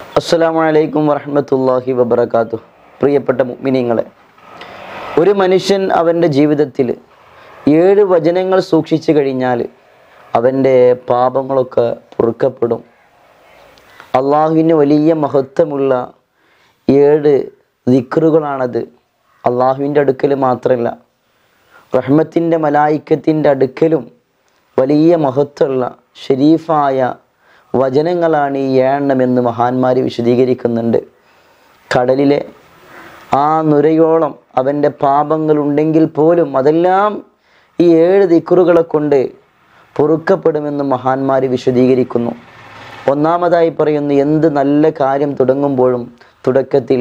അസ്സലാമു അലൈക്കും വറഹ്മത്തുള്ളാഹി വബറകാതുഹു. പ്രിയപ്പെട്ട മുഅ്മിനീങ്ങളെ ഒരു മനുഷ്യൻ അവന്റെ ജീവിതത്തിൽ ഏഴ് വചനങ്ങൾ സൂക്ഷിച്ചു കഴിഞ്ഞാൽ അവന്റെ പാപങ്ങളൊക്കെ പൊറുക്കപ്പെടും. അള്ളാഹുവിന് വലിയ മഹത്വമുള്ള ഏഴ് ദിക്റുകളാണത്. അള്ളാഹുവിന്റെ അടുക്കൽ മാത്രമല്ല റഹ്മത്തിന്റെ മലായിക്കത്തിന്റെ അടുക്കലും വലിയ മഹത്വമുള്ള ഷരീഫായ വചനങ്ങളാണ് ഈ ഏഴെണ്ണമെന്ന് മഹാന്മാർ വിശദീകരിക്കുന്നുണ്ട്. കടലിലെ ആ നുരയോളം അവന്റെ പാപങ്ങളുണ്ടെങ്കിൽ പോലും അതെല്ലാം ഈ ഏഴ് ദിക്കുറുകളെ കൊണ്ട് പൊറുക്കപ്പെടുമെന്ന് മഹാന്മാർ വിശദീകരിക്കുന്നു. ഒന്നാമതായി പറയുന്നു എന്ത് നല്ല കാര്യം തുടങ്ങുമ്പോഴും തുടക്കത്തിൽ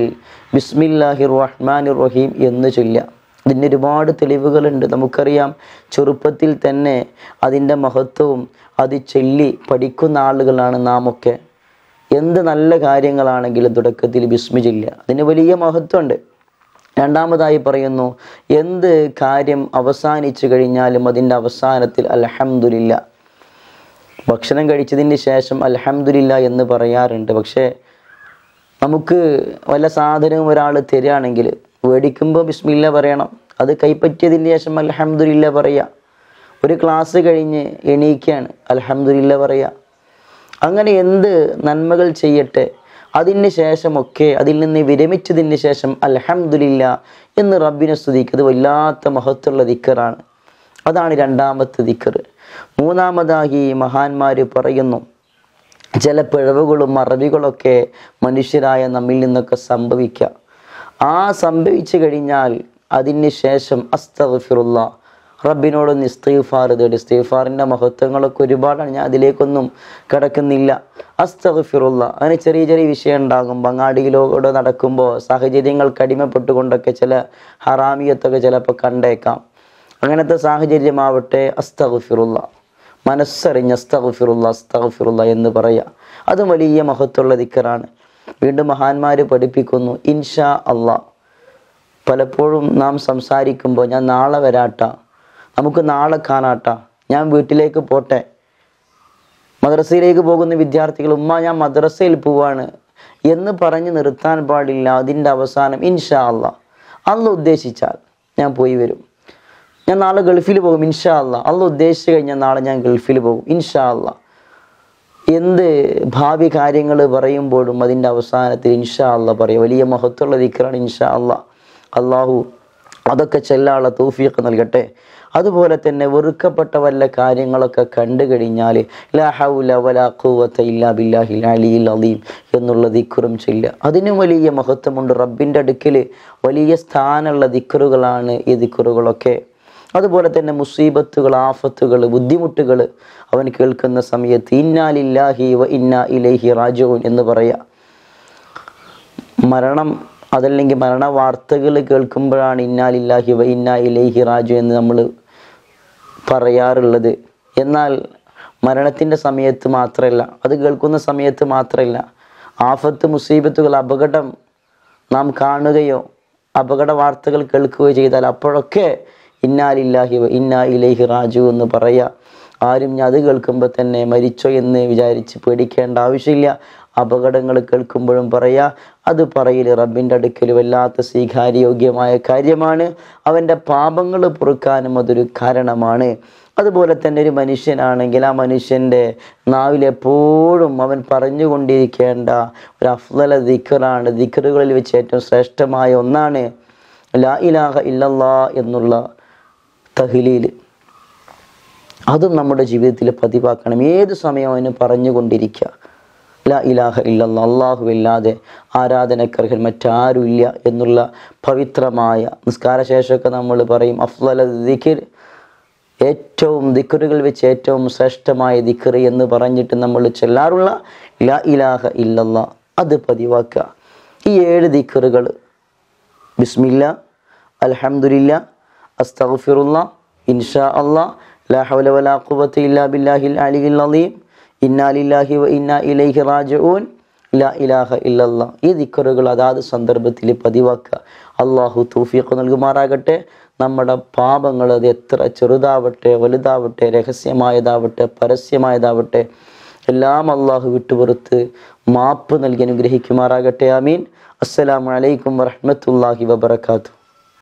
ബിസ്മില്ലാഹിർ റഹ്മാൻ റഹീം എന്ന് ചൊല്ലുക. ഇതിന് ഒരുപാട് തെളിവുകളുണ്ട്. നമുക്കറിയാം ചെറുപ്പത്തിൽ തന്നെ അതിന്റെ മഹത്വവും അത് ചൊല്ലി പഠിക്കുന്ന ആളുകളാണ് നാം ഒക്കെ എന്ത് നല്ല കാര്യങ്ങളാണെങ്കിലും തുടക്കത്തിൽ ബിസ്മി ചൊല്ലുക. അതിന് വലിയ മഹത്വമുണ്ട്. രണ്ടാമതായി പറയുന്നു എന്ത് കാര്യം അവസാനിച്ചു കഴിഞ്ഞാലും അതിന്റെ അവസാനത്തിൽ അൽഹംദുലില്ല. ഭക്ഷണം കഴിച്ചതിന് ശേഷം അൽഹംദുലില്ല എന്ന് പറയാറുണ്ട്. പക്ഷേ നമുക്ക് വല്ല സാധനവും ഒരാൾ തരികയാണെങ്കിൽ മേടിക്കുമ്പോൾ ബിസ്മില്ല പറയണം. അത് കൈപ്പറ്റിയതിന് ശേഷം അലഹമ്മദില്ല പറയുക ഒരു ക്ലാസ് കഴിഞ്ഞ് എണീക്കുകയാണ് അലഹമ്മദില്ല പറയുക അങ്ങനെ എന്ത് നന്മകൾ ചെയ്യട്ടെ? അതിന് ശേഷമൊക്കെ അതിൽ നിന്ന് വിരമിച്ചതിന് ശേഷം അലഹമ്മദില്ല എന്ന് റബ്ബിനെ സ്തുതിക്കുക. അത് വല്ലാത്ത മഹത്വമുള്ള ദിക്കറാണ്. അതാണ് രണ്ടാമത്തെ ദിക്കർ മൂന്നാമതായി മഹാന്മാർ പറയുന്നു ചില പിഴവുകളും മറവികളൊക്കെ മനുഷ്യരായ നമ്മിൽ നിന്നൊക്കെ സംഭവിക്കുക ആ സംഭവിച്ചു കഴിഞ്ഞാൽ അതിന് ശേഷം അസ്തഫിറുള്ള റബ്ബിനോട് നിസ്തീഫാർ തേടി ഇസ്തീഫാറിന്റെ മഹത്വങ്ങളൊക്കെ ഒരുപാടാണ്. ഞാൻ അതിലേക്കൊന്നും കിടക്കുന്നില്ല. അസ്തഫിറുള്ള അങ്ങനെ ചെറിയ ചെറിയ വിഷയം ഉണ്ടാകും. അങ്ങാടിയിലൂടെ നടക്കുമ്പോൾ സാഹചര്യങ്ങൾക്ക് അടിമപ്പെട്ടുകൊണ്ടൊക്കെ ചില ഹറാമിയത്തൊക്കെ ചിലപ്പോൾ കണ്ടേക്കാം. അങ്ങനത്തെ സാഹചര്യമാവട്ടെ അസ്തഫിറുള്ള മനസ്സറിഞ്ഞ് അസ്തഫിറുള്ള അസ്തഫിറുള്ള എന്ന് പറയുക. അതും വലിയ മഹത്വമുള്ള ദിക്കറാണ്. വീണ്ടും മഹാന്മാർ പഠിപ്പിക്കുന്നു ഇൻഷാ അള്ളാ. പലപ്പോഴും നാം സംസാരിക്കുമ്പോൾ ഞാൻ നാളെ വരാട്ട. നമുക്ക് നാളെ കാണാട്ട. ഞാൻ വീട്ടിലേക്ക് പോട്ടെ. മദ്രസയിലേക്ക് പോകുന്ന വിദ്യാർത്ഥികൾ ഉമ്മ ഞാൻ മദ്രസയിൽ പോവാണ്. എന്ന് പറഞ്ഞ് നിർത്താൻ പാടില്ല. അതിന്റെ അവസാനം ഇൻഷാ അല്ല അല്ല ഉദ്ദേശിച്ചാൽ ഞാൻ പോയി വരും. ഞാൻ നാളെ ഗൾഫിൽ പോകും ഇൻഷാ അല്ല അല്ല ഉദ്ദേശിച്ചു കഴിഞ്ഞാൽ നാളെ ഞാൻ ഗൾഫിൽ പോകും ഇൻഷാ അല്ല എന്ത് ഭാവി കാര്യങ്ങൾ പറയുമ്പോഴും അതിന്റെ അവസാനത്തിൽ ഇൻഷാ അല്ല പറയും. വലിയ മഹത്വമുള്ള ദിക്കറാണ് ഇൻഷാ അല്ല അള്ളാഹു അതൊക്കെ ചെല്ലാനുള്ള തൂഫിയൊക്കെ നൽകട്ടെ. അതുപോലെ തന്നെ വെറുക്കപ്പെട്ട വല്ല കാര്യങ്ങളൊക്കെ കണ്ടു കഴിഞ്ഞാൽ അലീം എന്നുള്ള ദിക്കുറും ചെല്ലുക. അതിനും വലിയ മഹത്വമുണ്ട്. റബ്ബിന്റെ അടുക്കൽ വലിയ സ്ഥാനമുള്ള ദിക്കറുകളാണ് ഈ ദിക്കറുകളൊക്കെ അതുപോലെ തന്നെ മുസീബത്തുകൾ ആഫത്തുകൾ ബുദ്ധിമുട്ടുകൾ അവൻ കേൾക്കുന്ന സമയത്ത് ഇന്നാലില്ലാഹി വ ഇന്ന ഇലൈഹി റാജുൻ എന്ന് പറയാ. മരണം അതല്ലെങ്കിൽ മരണ വാർത്തകൾ കേൾക്കുമ്പോഴാണ് ഇന്നാലില്ലാഹി വ ഇന്ന ഇലൈഹി റാജു എന്ന് നമ്മൾ പറയാറുള്ളത്. എന്നാൽ മരണത്തിന്റെ സമയത്ത് മാത്രമല്ല അത് കേൾക്കുന്ന സമയത്ത് മാത്രമല്ല ആഫത്ത് മുസീബത്തുകൾ അപകടം നാം കാണുകയോ അപകട വാർത്തകൾ കേൾക്കുകയോ ചെയ്താൽ അപ്പോഴൊക്കെ ഇന്നാലില്ലാഹി ഇന്നാ ഇലൈഹി റാജു എന്ന് പറയുക ആരും അത് കേൾക്കുമ്പോൾ തന്നെ മരിച്ചോ എന്ന് വിചാരിച്ച് പേടിക്കേണ്ട ആവശ്യമില്ല. അപകടങ്ങൾ കേൾക്കുമ്പോഴും പറയാ അത് പറയിൽ റബ്ബിന്റെ അടുക്കൽ വല്ലാത്ത സ്വീകാര്യോഗ്യമായ കാര്യമാണ്. അവന്റെ പാപങ്ങൾ പൊറുക്കാനും അതൊരു കാരണമാണ്. അതുപോലെ തന്നെ ഒരു മനുഷ്യനാണെങ്കിൽ ആ മനുഷ്യന്റെ നാവിലെപ്പോഴും അവൻ പറഞ്ഞുകൊണ്ടിരിക്കേണ്ട ഒരു അഫ്ലല ദിക്കറാണ് ദിക്കറുകളിൽ വെച്ച് ഏറ്റവും ശ്രേഷ്ഠമായ ഒന്നാണ്. ലാ ഇലാഹ ഇല്ലല്ലാ എന്നുള്ള തഹ്ലീൽ അതും നമ്മുടെ ജീവിതത്തിൽ പതിവാക്കണം. ഏത് സമയവും അതിന് പറഞ്ഞുകൊണ്ടിരിക്കുക. ലാ ഇലാഹ ഇല്ല അള്ളാഹു ഇല്ലാതെ ആരാധനക്കർഹൻ മറ്റാരുമില്ല എന്നുള്ള പവിത്രമായ നിസ്കാരശേഷമൊക്കെ നമ്മൾ പറയും. അഫ്ലല ദിഖിർ. ഏറ്റവും ദിക്കറുകൾ വെച്ച് ഏറ്റവും ശ്രേഷ്ഠമായ ദിക്കറ് എന്ന് പറഞ്ഞിട്ട് നമ്മൾ ചെല്ലാറുള്ള ലാ ഇലാഹ ഇല്ലല്ല അത് പതിവാക്കുക. ഈ ഏഴ് ദിക്കറുകൾ ബിസ്മില്ല അൽഹംദുലില്ല അസ്തഗ്ഫിറുല്ല ഇൻഷാ അല്ലാ ലാ ഹൗല വലാ ഖുവത ഇല്ലാ ബില്ലാഹിൽ അലിയിൽ അലീം ഇന്നാ ലില്ലാഹി വ ഇന്നാ ഇലൈഹി റാജിഊൻ ലാ ഇലാഹ ഇല്ലല്ലാ. ഈ ദിക്കറുകൾ അതാത് സന്ദർഭത്തിൽ പതിവാക്കുക. അള്ളാഹു തൗഫീഖ് നൽകുമാറാകട്ടെ. നമ്മുടെ പാപങ്ങൾ അത് എത്ര ചെറുതാവട്ടെ വലുതാവട്ടെ രഹസ്യമായതാവട്ടെ പരസ്യമായതാവട്ടെ എല്ലാം അള്ളാഹു വിട്ടുപുറത്ത് മാപ്പ് നൽകി അനുഗ്രഹിക്കുമാറാകട്ടെ. ആമീൻ. അസ്സലാമു അലൈക്കും വറഹ്മത്തുള്ളാഹി വബറകാതുഹു.